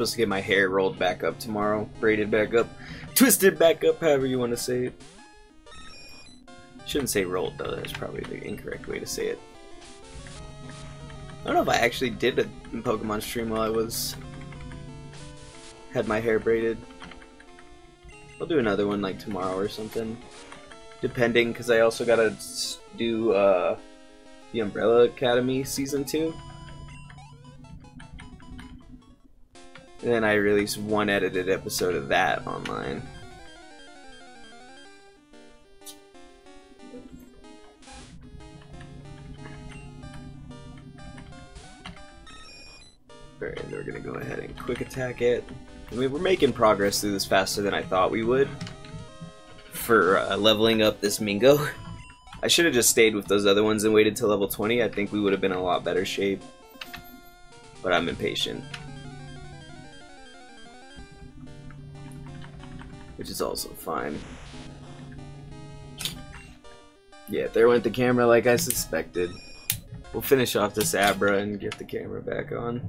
Supposed to get my hair rolled back up tomorrow, braided back up, twisted back up, however you want to say it. Shouldn't say rolled though, that's probably the incorrect way to say it. I don't know if I actually did a Pokemon stream while I was had my hair braided. I'll do another one like tomorrow or something, depending, because I also gotta do uh, the Umbrella Academy season two. And then I release one edited episode of that online. Alright, we're gonna go ahead and quick attack it. I mean, we're making progress through this faster than I thought we would for uh, leveling up this Mingo. I should have just stayed with those other ones and waited till level 20. I think we would have been in a lot better shape. But I'm impatient. Is also fine. Yeah, there went the camera like I suspected. We'll finish off this Abra and get the camera back on.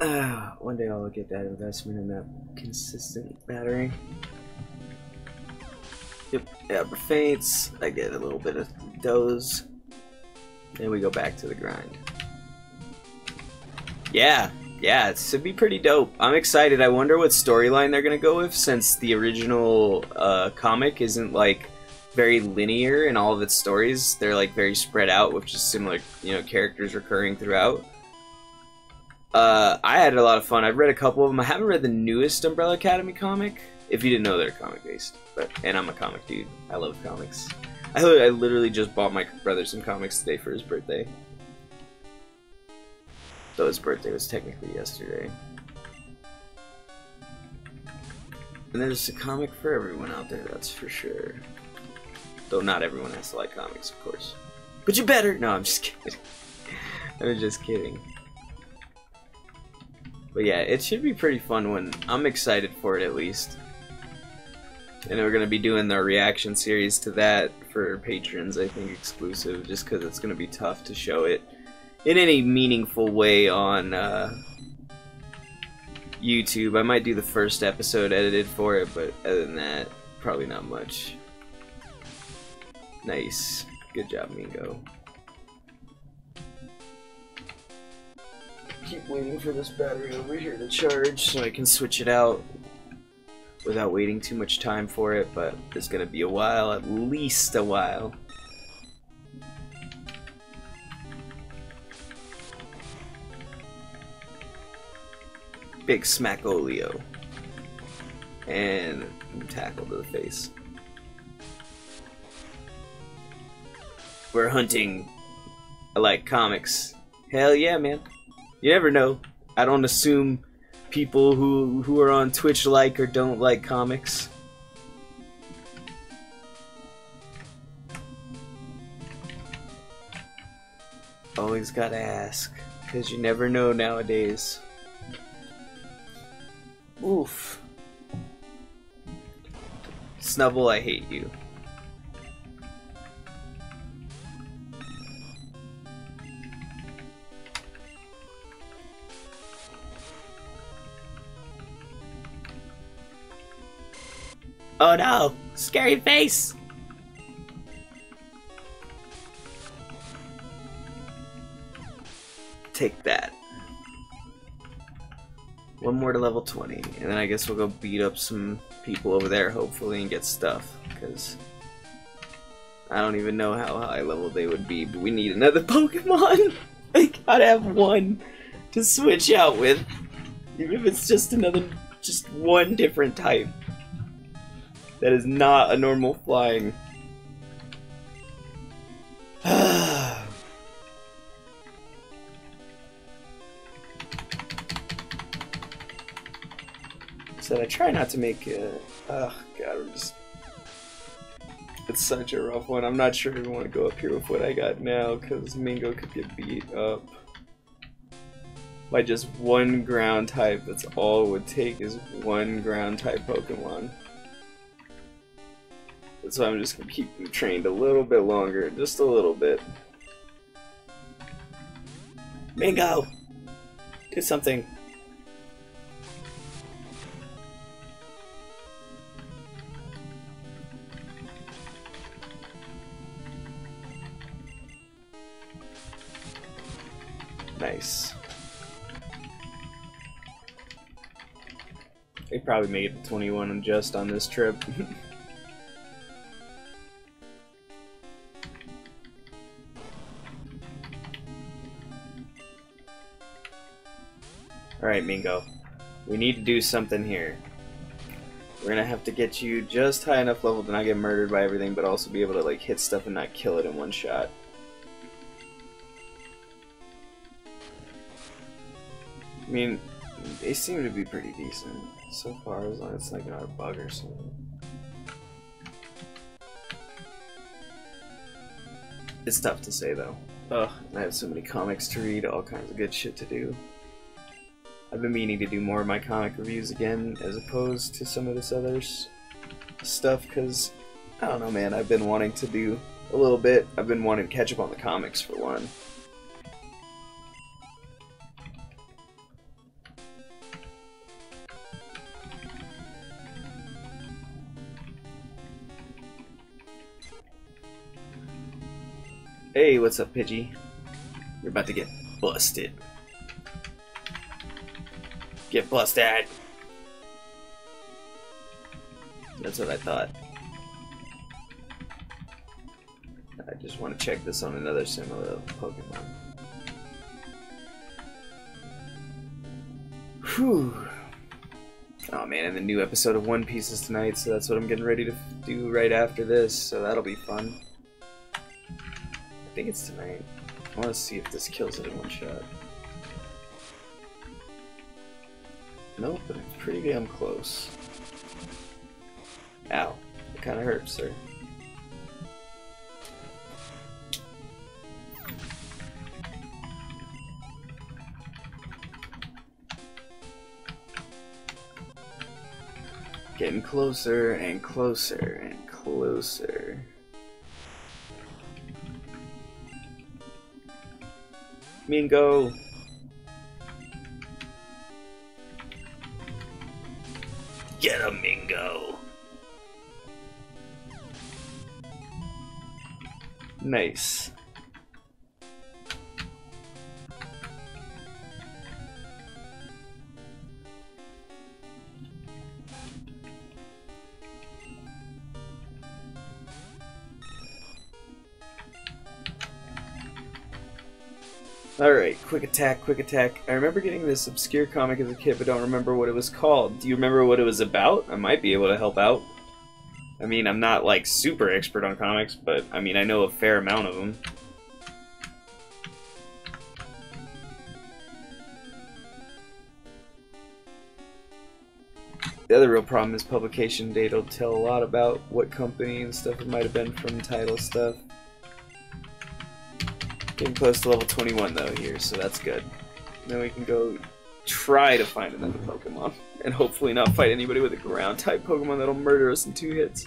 Uh, one day I'll get that investment in that consistent battery. Abra faints. I get a little bit of doze. Then we go back to the grind. Yeah, yeah, it should be pretty dope. I'm excited. I wonder what storyline they're gonna go with since the original uh, comic isn't like very linear in all of its stories. They're like very spread out with just similar, you know, characters recurring throughout. Uh, I had a lot of fun. I've read a couple of them. I haven't read the newest Umbrella Academy comic. If you didn't know, they're comic based. But and I'm a comic dude. I love comics. I, I literally just bought my brother some comics today for his birthday. Though his birthday was technically yesterday. And there's a comic for everyone out there, that's for sure. Though not everyone has to like comics, of course. But you better! No, I'm just kidding. I'm just kidding. But yeah, it should be pretty fun when I'm excited for it at least. And we're going to be doing the reaction series to that for patrons, I think, exclusive, just because it's going to be tough to show it in any meaningful way on uh, YouTube. I might do the first episode edited for it, but other than that, probably not much. Nice. Good job, Mingo. Keep waiting for this battery over here to charge so I can switch it out without waiting too much time for it, but it's gonna be a while, at least a while. Big smack Smackolio. And tackle to the face. We're hunting. I like comics. Hell yeah, man. You never know. I don't assume people who who are on Twitch like or don't like comics. Always gotta ask, because you never know nowadays. Oof. Snubbull, I hate you. Oh no! Scary face! Take that. One more to level 20, and then I guess we'll go beat up some people over there, hopefully, and get stuff, because I don't even know how high level they would be, but we need another Pokemon! I gotta have one to switch out with, even if it's just another, just one different type. That is not a normal flying. Said I try not to make it. Oh god, just. It's such a rough one. I'm not sure I even want to go up here with what I got now, because Mingo could get beat up by just one ground type. That's all it would take is one ground type Pokemon. Why I'm just gonna keep him trained a little bit longer, just a little bit. Mingo! Do something. Nice. They probably made it to 21 just on this trip. Alright, Mingo. We need to do something here. We're gonna have to get you just high enough level to not get murdered by everything, but also be able to like hit stuff and not kill it in one shot. I mean, they seem to be pretty decent so far, as long as it's like not a bug or something. It's tough to say though. Ugh, I have so many comics to read, all kinds of good shit to do. I've been meaning to do more of my comic reviews again, as opposed to some of this other stuff, because, I don't know man, I've been wanting to do a little bit. I've been wanting to catch up on the comics for one. Hey, what's up, Pidgey? You're about to get busted. Get busted! That's what I thought. I just want to check this on another similar Pokemon. Whew. Oh man, and the new episode of One Piece is tonight, so that's what I'm getting ready to do right after this, so that'll be fun. I think it's tonight. I want to see if this kills it in one shot. Nope, but it's pretty damn close. Ow. It kinda hurts, sir. Getting closer and closer and closer. Mingo! Get a Mingo! Nice. Alright, quick attack, quick attack. I remember getting this obscure comic as a kid, but don't remember what it was called. Do you remember what it was about? I might be able to help out. I mean, I'm not, like, super expert on comics, but, I mean, I know a fair amount of them. The other real problem is publication date will tell a lot about what company and stuff it might have been from title stuff. Getting close to level 21 though here, so that's good. Then we can go try to find another Pokemon. And hopefully not fight anybody with a ground type Pokemon that'll murder us in two hits.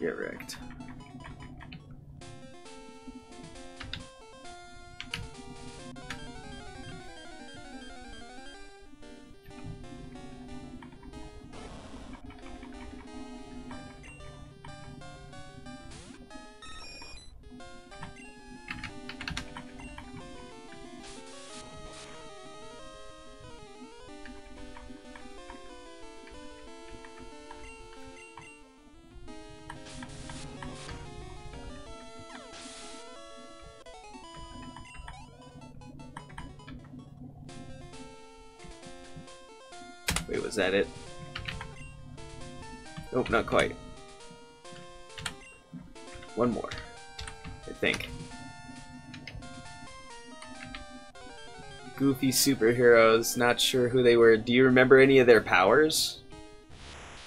Get wrecked. Was that it? Nope, not quite. One more. I think. Goofy superheroes, not sure who they were. Do you remember any of their powers?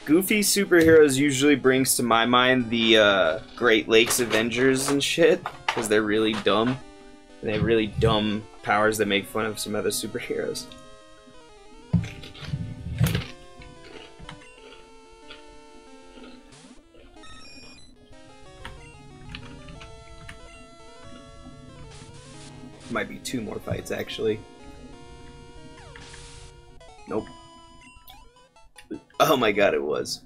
Goofy superheroes usually brings to my mind the uh, Great Lakes Avengers and shit, because they're really dumb. And They have really dumb powers that make fun of some other superheroes. Fights actually. Nope. Oh my god, it was.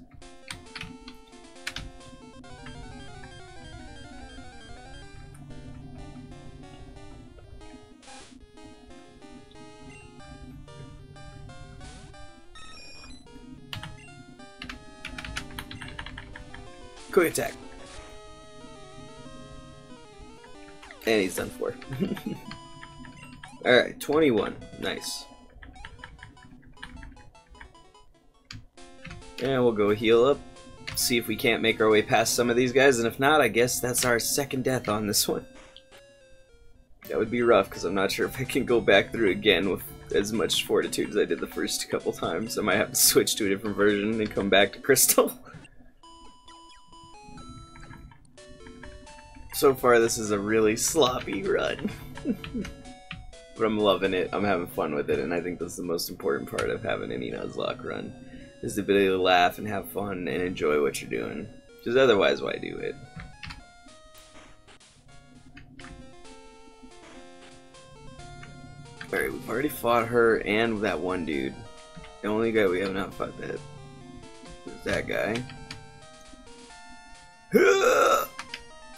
Quick attack. And he's done for. Alright, 21. Nice. And we'll go heal up. See if we can't make our way past some of these guys, and if not, I guess that's our second death on this one. That would be rough, because I'm not sure if I can go back through again with as much fortitude as I did the first couple times. I might have to switch to a different version and come back to Crystal. so far this is a really sloppy run. but I'm loving it. I'm having fun with it, and I think that's the most important part of having any Nuzlocke run. Is the ability to laugh and have fun and enjoy what you're doing. Because otherwise, why do it? Alright, we've already fought her and that one dude. The only guy we have not fought that is that guy.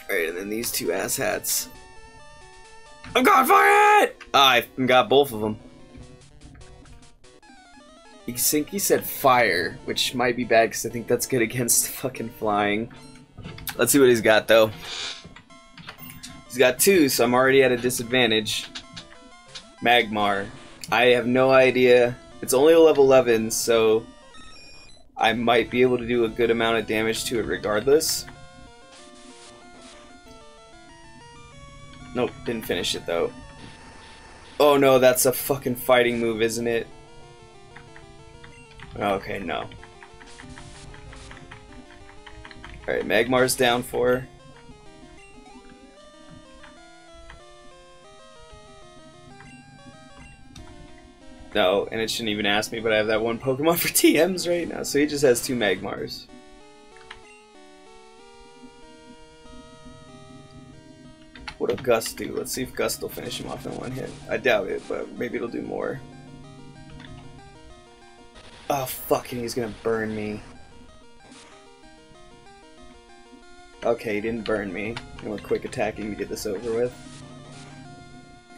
Alright, and then these two asshats. I'm going for it! I got both of them. You think he said fire, which might be bad because I think that's good against fucking flying. Let's see what he's got though. He's got two, so I'm already at a disadvantage. Magmar. I have no idea. It's only a level 11, so I might be able to do a good amount of damage to it regardless. Nope, didn't finish it though. Oh no, that's a fucking fighting move, isn't it? Okay, no. Alright, Magmar's down for. No, and it shouldn't even ask me, but I have that one Pokemon for TMs right now, so he just has two Magmars. Gust do? Let's see if Gust will finish him off in one hit. I doubt it, but maybe it'll do more. Ah, oh, fucking, he's gonna burn me. Okay, he didn't burn me. And we're quick attacking to get this over with.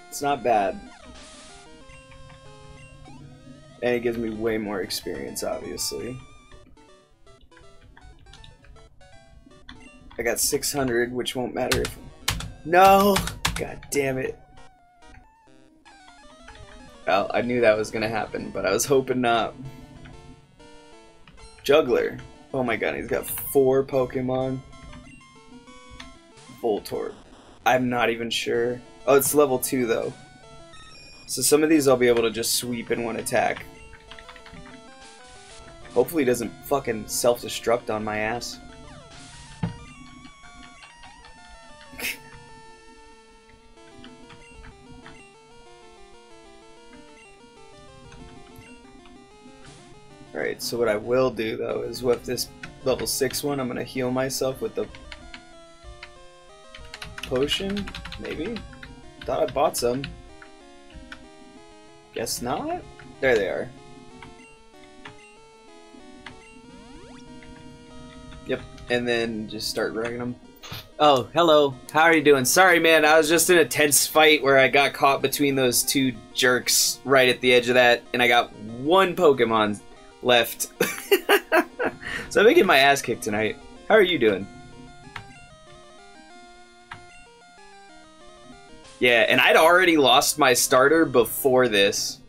It's not bad. And it gives me way more experience, obviously. I got 600, which won't matter if... No! God damn it. Well, I knew that was gonna happen, but I was hoping not. Juggler. Oh my god, he's got four Pokemon. Voltorb. I'm not even sure. Oh, it's level 2 though. So some of these I'll be able to just sweep in one attack. Hopefully he doesn't fucking self-destruct on my ass. So what I will do though is with this level 6 one, I'm gonna heal myself with the potion, maybe? Thought I bought some. Guess not? There they are. Yep, and then just start running them. Oh, hello. How are you doing? Sorry, man. I was just in a tense fight where I got caught between those two jerks right at the edge of that, and I got one Pokemon left. so I've been getting my ass kicked tonight. How are you doing? Yeah, and I'd already lost my starter before this.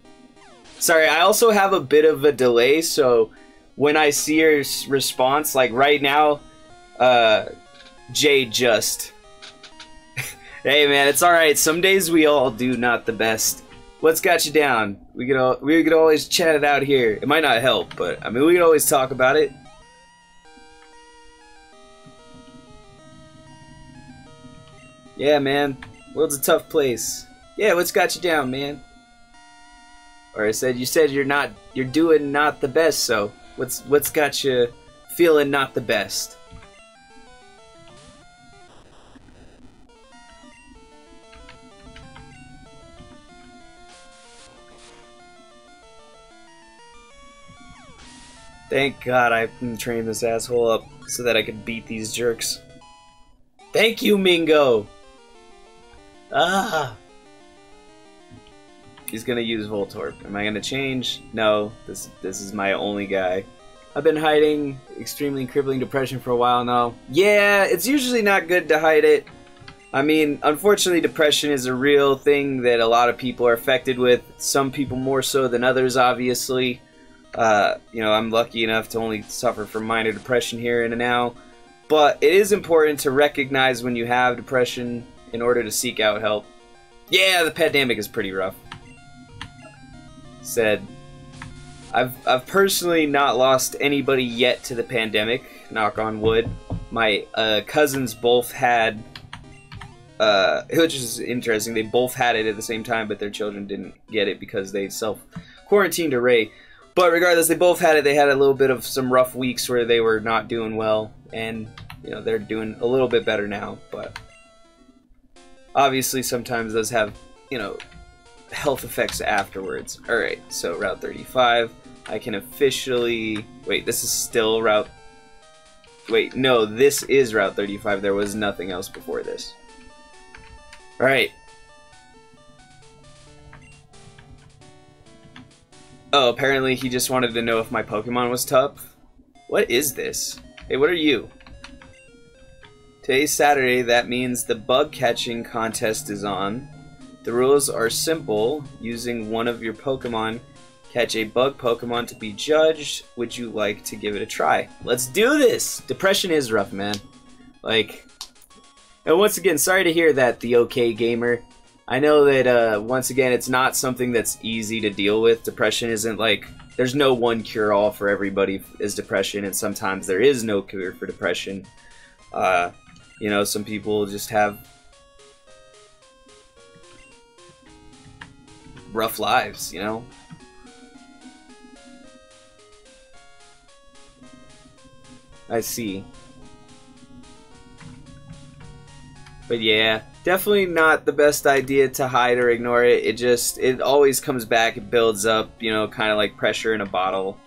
Sorry, I also have a bit of a delay, so when I see your response, like right now, uh, Jay just. hey man, it's alright. Some days we all do not the best. What's got you down? We could all, we could always chat it out here. It might not help, but I mean we could always talk about it. Yeah, man. World's a tough place. Yeah, what's got you down, man? Or I said you said you're not you're doing not the best, so what's what's got you feeling not the best? Thank God I can train this asshole up so that I could beat these jerks. Thank you, Mingo! Ah! He's gonna use Voltorb. Am I gonna change? No, this this is my only guy. I've been hiding extremely crippling depression for a while now. Yeah, it's usually not good to hide it. I mean, unfortunately, depression is a real thing that a lot of people are affected with. Some people more so than others, obviously. Uh, you know, I'm lucky enough to only suffer from minor depression here and now. But it is important to recognize when you have depression in order to seek out help. Yeah, the pandemic is pretty rough. Said, I've, I've personally not lost anybody yet to the pandemic, knock on wood. My uh, cousins both had, uh, which is interesting, they both had it at the same time, but their children didn't get it because they self-quarantined array. But regardless, they both had it. They had a little bit of some rough weeks where they were not doing well, and you know they're doing a little bit better now. But obviously, sometimes those have you know health effects afterwards. All right, so Route 35. I can officially wait. This is still Route. Wait, no, this is Route 35. There was nothing else before this. All right, Oh, apparently he just wanted to know if my Pokemon was tough. What is this? Hey, what are you? Today's Saturday, that means the bug catching contest is on. The rules are simple. Using one of your Pokemon, catch a bug Pokemon to be judged. Would you like to give it a try? Let's do this! Depression is rough, man. Like, and once again, sorry to hear that, the OK Gamer. I know that uh, once again, it's not something that's easy to deal with. Depression isn't like there's no one cure all for everybody is depression, and sometimes there is no cure for depression. Uh, you know, some people just have rough lives. You know. I see. But yeah, definitely not the best idea to hide or ignore it. It just, it always comes back, it builds up, you know, kind of like pressure in a bottle.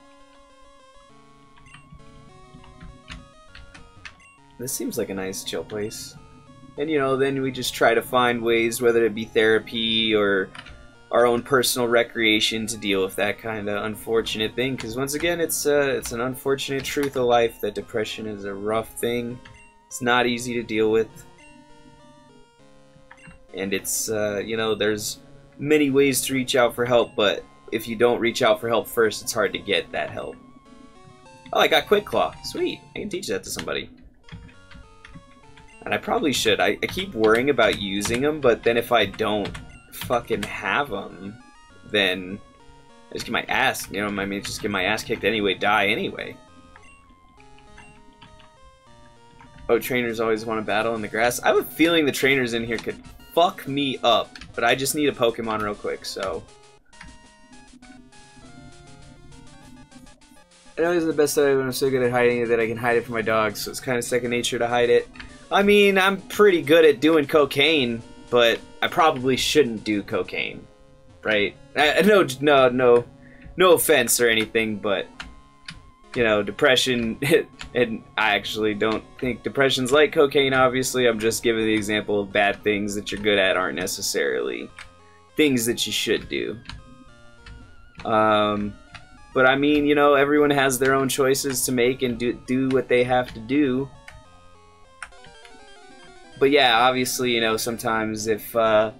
This seems like a nice chill place. And, you know, then we just try to find ways, whether it be therapy or our own personal recreation to deal with that kind of unfortunate thing. Because once again, it's uh, it's an unfortunate truth of life that depression is a rough thing. It's not easy to deal with and it's uh, you know there's many ways to reach out for help but if you don't reach out for help first it's hard to get that help. Oh I got Quick Claw. Sweet. I can teach that to somebody. And I probably should. I, I keep worrying about using them but then if I don't fucking have them then I just get my ass you know I mean just get my ass kicked anyway die anyway. Oh, trainers always want to battle in the grass. I have a feeling the trainers in here could fuck me up. But I just need a Pokemon real quick, so... I know this is the best way when I'm so good at hiding it that I can hide it from my dogs, so it's kind of second nature to hide it. I mean, I'm pretty good at doing cocaine, but I probably shouldn't do cocaine, right? I, no, no, no, no offense or anything, but you know, depression, and I actually don't think depression's like cocaine, obviously. I'm just giving the example of bad things that you're good at aren't necessarily things that you should do. Um, but I mean, you know, everyone has their own choices to make and do, do what they have to do. But yeah, obviously, you know, sometimes if, uh,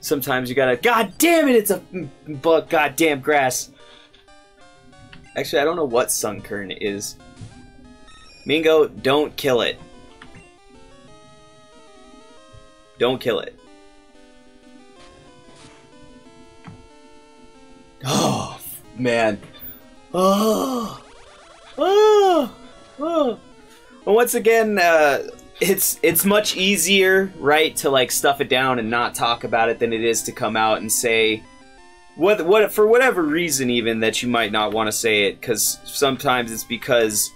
sometimes you gotta, god damn it, it's a bug, goddamn grass. Actually, I don't know what Sunkern is. Mingo, don't kill it. Don't kill it. Oh, man. Oh. Oh. Oh. Well, once again, uh, it's it's much easier, right, to like stuff it down and not talk about it than it is to come out and say, what what for whatever reason even that you might not want to say it because sometimes it's because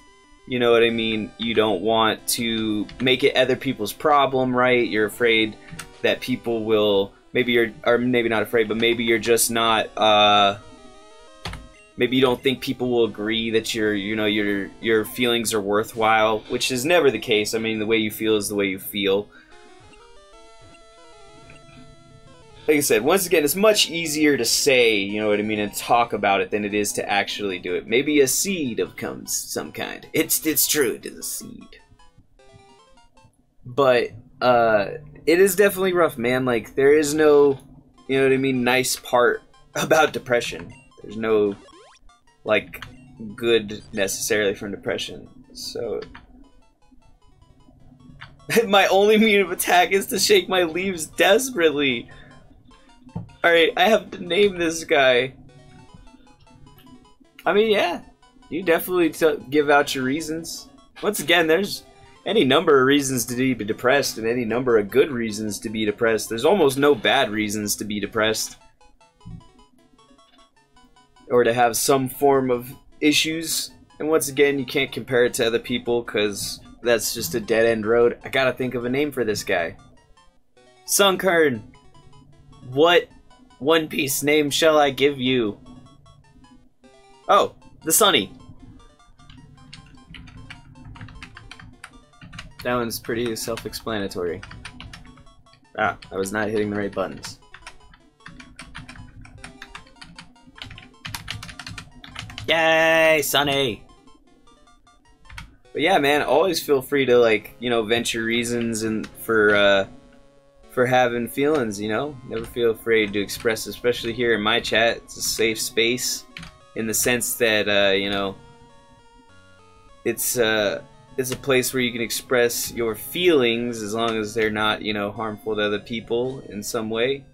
you know what I mean you don't want to make it other people's problem right you're afraid that people will maybe you're or maybe not afraid but maybe you're just not uh maybe you don't think people will agree that your you know your your feelings are worthwhile, which is never the case. I mean, the way you feel is the way you feel. Like I said, once again, it's much easier to say, you know what I mean, and talk about it than it is to actually do it. Maybe a seed of comes some kind. It's it's true, it is a seed. But uh it is definitely rough, man. Like there is no you know what I mean, nice part about depression. There's no like good necessarily from depression. So my only mean of attack is to shake my leaves desperately. Alright, I have to name this guy. I mean, yeah. You definitely give out your reasons. Once again, there's any number of reasons to be depressed and any number of good reasons to be depressed. There's almost no bad reasons to be depressed or to have some form of issues. And once again, you can't compare it to other people because that's just a dead end road. I gotta think of a name for this guy. Sunkern, what One Piece name shall I give you? Oh, the Sunny. That one's pretty self-explanatory. Ah, I was not hitting the right buttons. Yay, Sunny! But yeah, man, always feel free to like, you know, venture reasons and for uh for having feelings, you know? Never feel afraid to express, especially here in my chat. It's a safe space in the sense that uh, you know, it's uh it's a place where you can express your feelings as long as they're not, you know, harmful to other people in some way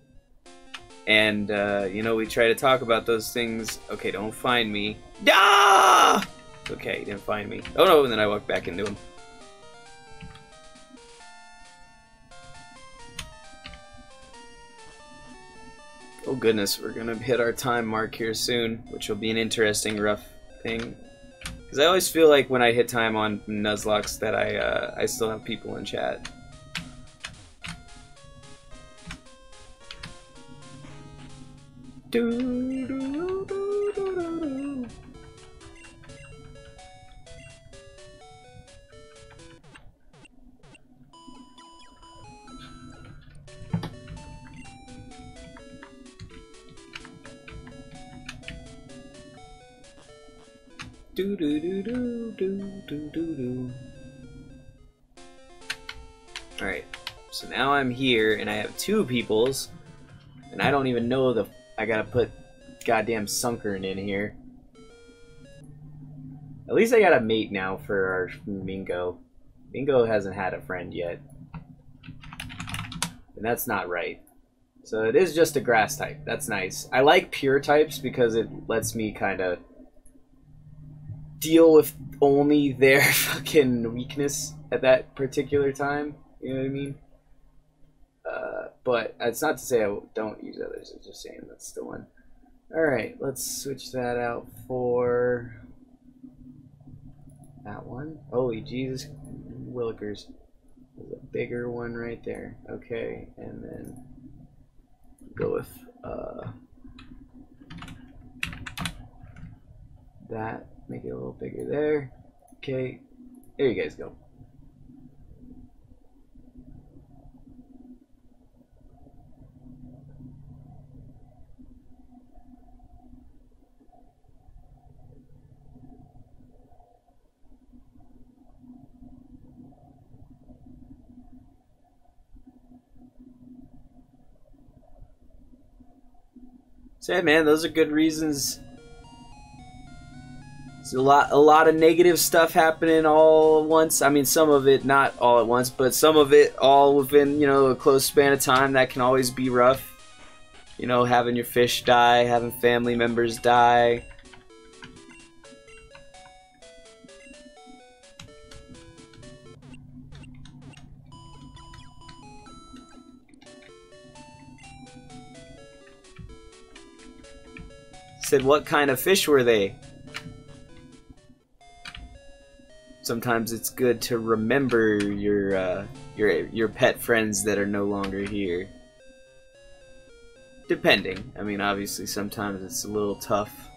and uh, you know we try to talk about those things. Okay, don't find me. Ah! Okay, he didn't find me. Oh no, and then I walked back into him. Oh goodness, we're gonna hit our time mark here soon, which will be an interesting rough thing. Because I always feel like when I hit time on Nuzlocke that I uh, I still have people in chat. Do, do, do do do do do do do do. Alright, so now I'm here and I have two peoples, and I don't even know the I gotta put goddamn Sunkern in here. At least I got a mate now for our Mingo. Mingo hasn't had a friend yet. And that's not right. So it is just a grass type. That's nice. I like pure types because it lets me kind of deal with only their fucking weakness at that particular time. You know what I mean? Uh, but it's not to say I don't use others. It's just saying that's the one. All right, let's switch that out for that one. Holy Jesus, Willikers. There's a bigger one right there. Okay, and then go with uh, that. Make it a little bigger there. Okay, there you guys go. So yeah, man, those are good reasons. A lot, a lot of negative stuff happening all at once. I mean, some of it not all at once, but some of it all within you know a close span of time. That can always be rough. You know, having your fish die, having family members die. Said, what kind of fish were they? sometimes it's good to remember your uh, your your pet friends that are no longer here. Depending. I mean, obviously, sometimes it's a little tough.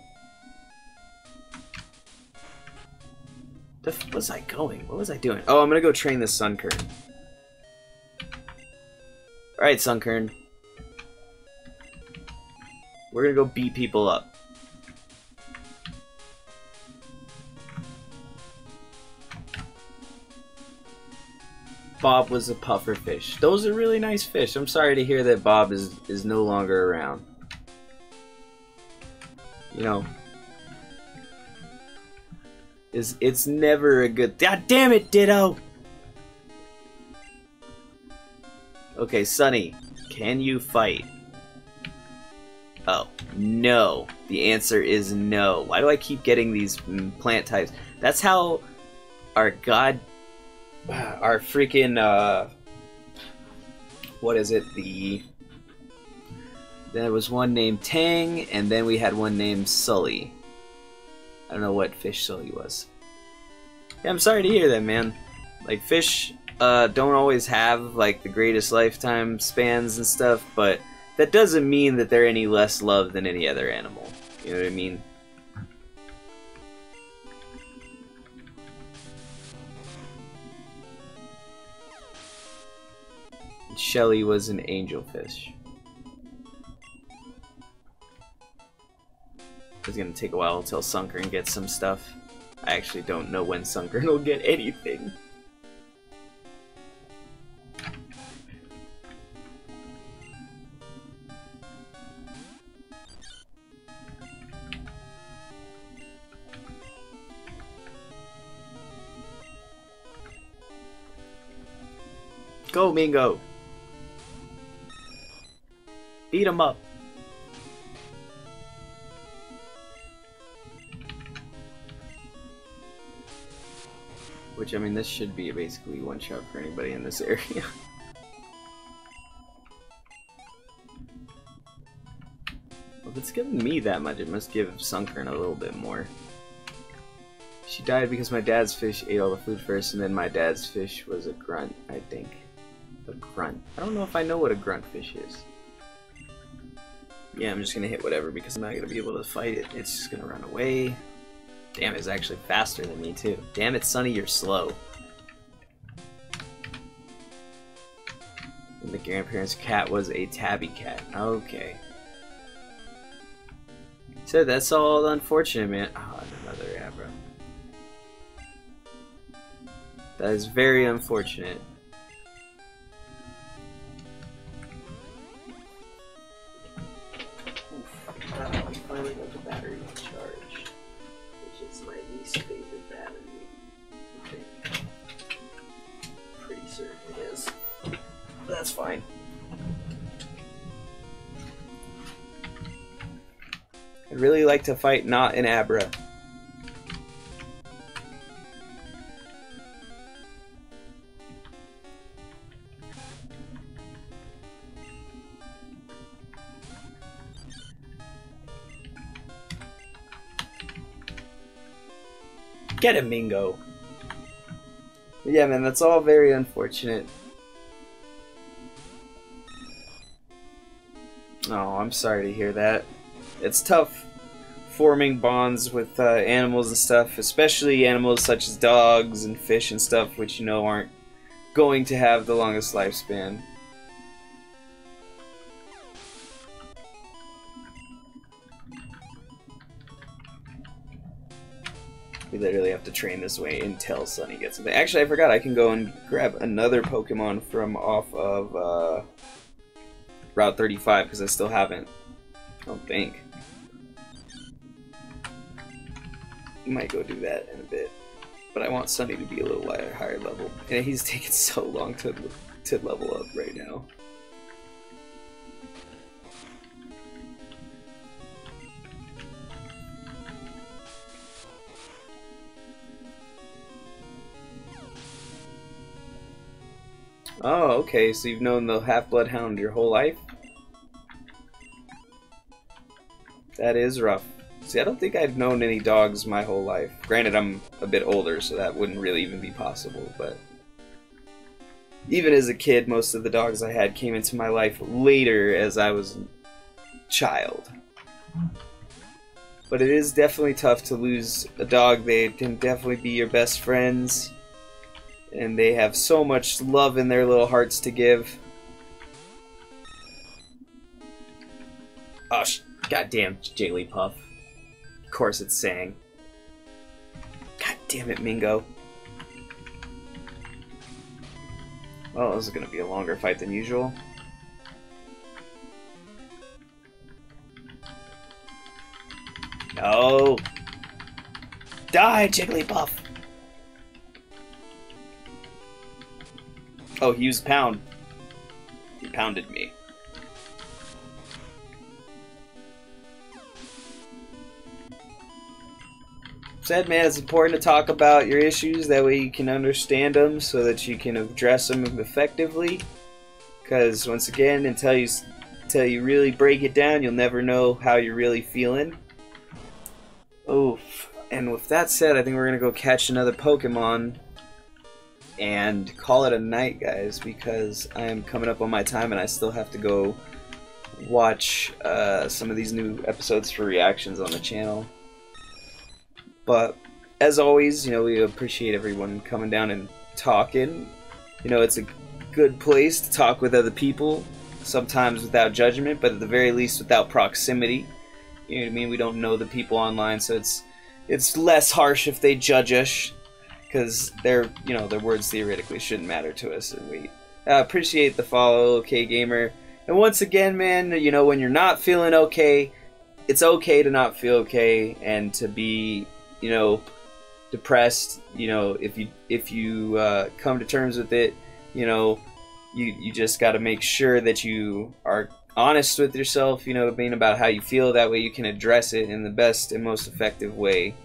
The f was I going? What was I doing? Oh, I'm gonna go train the Sunkern. All right, Sunkern. We're gonna go beat people up. Bob was a puffer fish. Those are really nice fish. I'm sorry to hear that Bob is, is no longer around. You know, is it's never a good. God damn it, Ditto! Okay, Sunny, can you fight? Oh, no. The answer is no. Why do I keep getting these mm, plant types? That's how our god our freaking uh what is it? The there was one named tang and then we had one named sully. I don't know what fish sully was. Yeah i'm sorry to hear that man. Like fish uh don't always have like the greatest lifetime spans and stuff but that doesn't mean that they're any less loved than any other animal. You know what i mean Shelly was an angelfish. It's gonna take a while until Sunkern gets some stuff. I actually don't know when Sunkern will get anything. Go, Mingo! Beat him up. Which, I mean, this should be basically one shot for anybody in this area. well, if it's giving me that much, it must give Sunkern a little bit more. She died because my dad's fish ate all the food first, and then my dad's fish was a grunt, I think. A grunt. I don't know if I know what a grunt fish is. Yeah, I'm just gonna hit whatever because I'm not gonna be able to fight it. It's just gonna run away. Damn, it's actually faster than me too. Damn it, Sunny, you're slow. The grandparents' cat was a tabby cat. Okay. So that's all unfortunate, man. Oh, another Abra. That is very unfortunate. To fight not an Abra. Get him, Mingo. yeah, man, that's all very unfortunate. Oh, I'm sorry to hear that. It's tough forming bonds with uh, animals and stuff, especially animals such as dogs and fish and stuff, which you know aren't going to have the longest lifespan. We literally have to train this way until Sunny gets it. Actually, I forgot I can go and grab another Pokemon from off of uh, Route 35 because I still haven't. I don't think. Might go do that in a bit. But I want Sunny to be a little higher level. And he's taking so long to, to level up right now. Oh, okay, so you've known the Half-Blood Hound your whole life? That is rough. See, I don't think I've known any dogs my whole life. Granted, I'm a bit older, so that wouldn't really even be possible, but... Even as a kid, most of the dogs I had came into my life later as I was a child. But it is definitely tough to lose a dog. They can definitely be your best friends. And they have so much love in their little hearts to give. Oh, goddamn Jigglypuff. Of course it's saying. God damn it, Mingo. Well, this is going to be a longer fight than usual. No! Die, Jigglypuff! Oh, he used pound. He pounded me. Said, man, it's important to talk about your issues. That way you can understand them so that you can address them effectively. Because, once again, until you, until you really break it down, you'll never know how you're really feeling. Oof. And with that said, I think we're going to go catch another Pokemon and call it a night, guys, because I am coming up on my time and I still have to go watch uh, some of these new episodes for reactions on the channel. But as always, you know, we appreciate everyone coming down and talking. You know, it's a good place to talk with other people, sometimes without judgment, but at the very least without proximity. You know what I mean? We don't know the people online, so it's it's less harsh if they judge us, because their you know their words theoretically shouldn't matter to us, and we uh, appreciate the follow, okay gamer. And once again, man, you know when you're not feeling okay, it's okay to not feel okay and to be you know, depressed, you know, if you if you uh, come to terms with it, you know, you you just got to make sure that you are honest with yourself, you know, being about how you feel. That way, you can address it in the best and most effective way.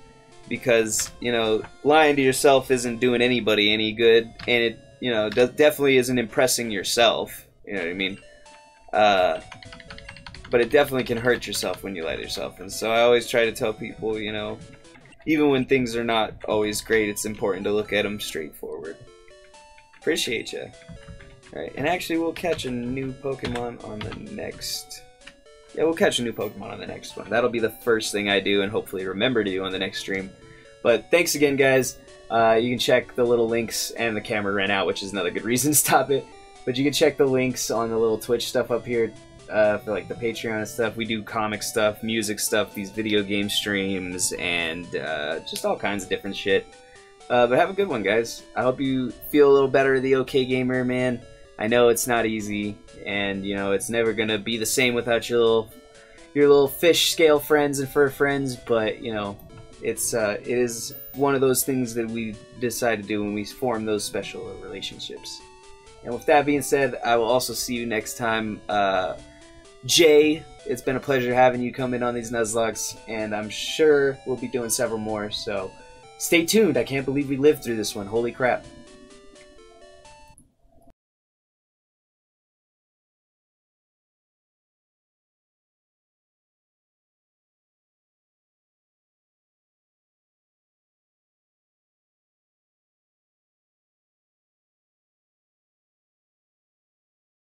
Because you know, lying to yourself isn't doing anybody any good, and it you know definitely isn't impressing yourself. You know what I mean? Uh, but it definitely can hurt yourself when you lie to yourself. And so I always try to tell people, you know, even when things are not always great, it's important to look at them straightforward. Appreciate you. Alright, and actually we'll catch a new Pokemon on the next... Yeah, we'll catch a new Pokemon on the next one. That'll be the first thing I do and hopefully remember to do on the next stream. But thanks again, guys. Uh, you can check the little links, and the camera ran out, which is another good reason to stop it. But you can check the links on the little Twitch stuff up here uh, for like the Patreon and stuff. We do comic stuff, music stuff, these video game streams, and uh, just all kinds of different shit. Uh, but have a good one, guys. I hope you feel a little better, the OK Gamer, man. I know it's not easy, and you know it's never gonna be the same without your little, your little fish scale friends and fur friends. But you know, it's uh, it is one of those things that we decide to do when we form those special relationships. And with that being said, I will also see you next time. Uh, Jay, it's been a pleasure having you come in on these Nuzlockes, and I'm sure we'll be doing several more, so stay tuned. I can't believe we lived through this one. Holy crap.